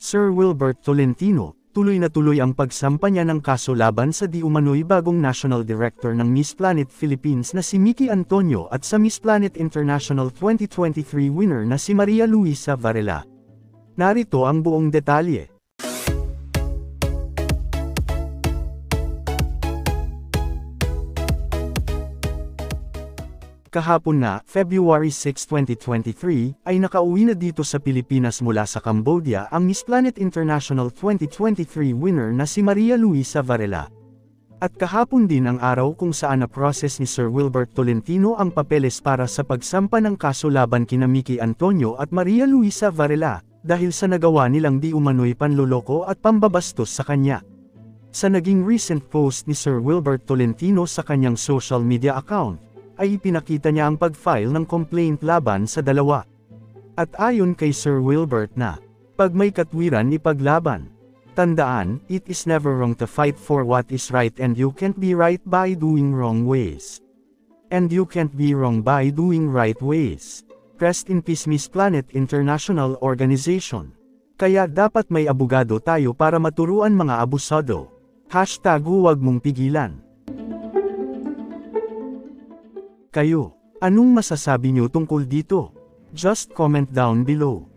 Sir Wilbert Tolentino, tuloy na tuloy ang pagsampa niya ng kaso laban sa di umano'y bagong National Director ng Miss Planet Philippines na si Miki Antonio at sa Miss Planet International 2023 winner na si Maria Luisa Varela. Narito ang buong detalye. Kahapon na, February 6, 2023, ay nakauwi na dito sa Pilipinas mula sa Cambodia ang Miss Planet International 2023 winner na si Maria Luisa Varela. At kahapon din ang araw kung saan na-process ni Sir Wilbert Tolentino ang papeles para sa pagsampa ng kaso laban kina Miki Antonio at Maria Luisa Varela, dahil sa nagawa nilang di umano'y panluloko at pambabastos sa kanya. Sa naging recent post ni Sir Wilbert Tolentino sa kanyang social media account, ay ipinakita niya ang pag-file ng complaint laban sa dalawa. At ayon kay Sir Wilbert na, pag may katwiran ipaglaban. Tandaan, it is never wrong to fight for what is right and you can't be right by doing wrong ways. And you can't be wrong by doing right ways. Rest in peace Miss Planet International Organization. Kaya dapat may abogado tayo para maturuan mga abusado. Hashtag huwag mong pigilan. Kayo, anong masasabi niyo tungkol dito? Just comment down below.